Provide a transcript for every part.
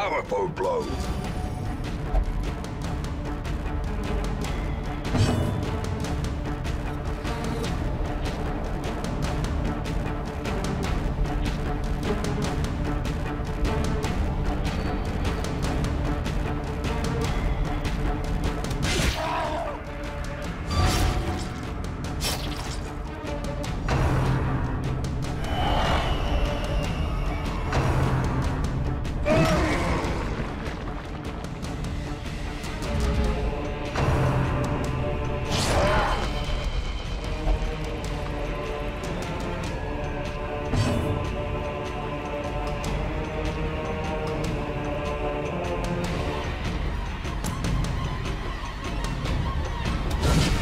powerful blow.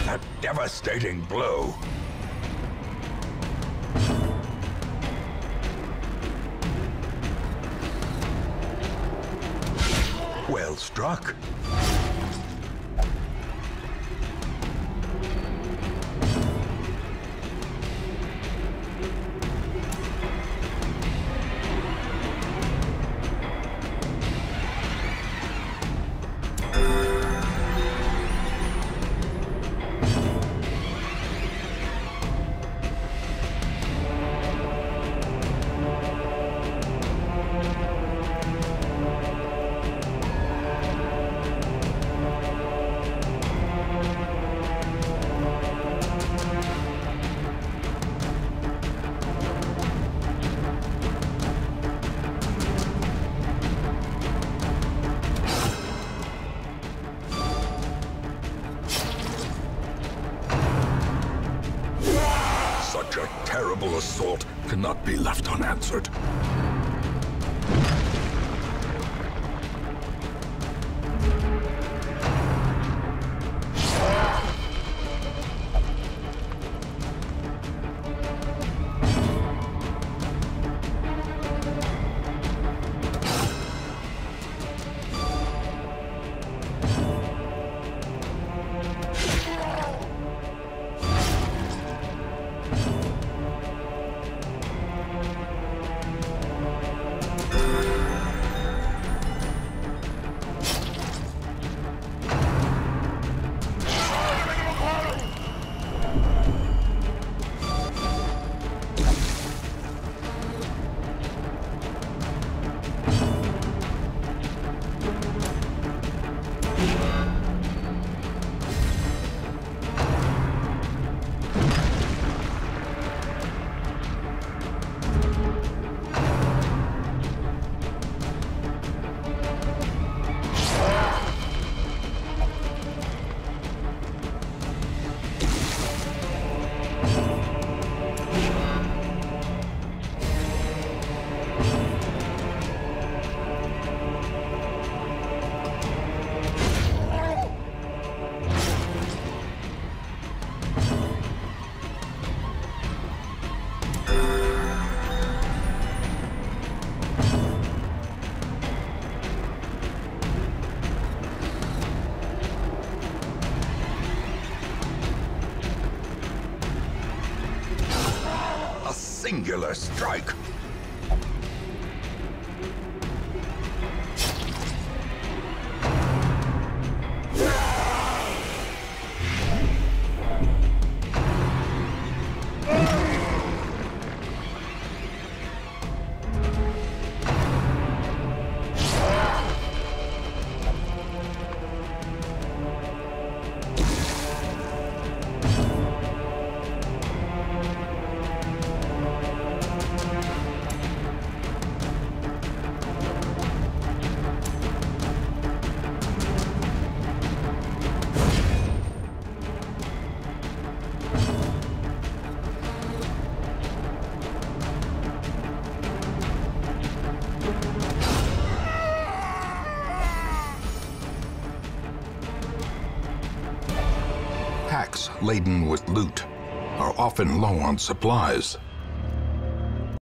That devastating blow. Well struck. Terrible assault cannot be left unanswered. Singular strike. Laden with loot are often low on supplies.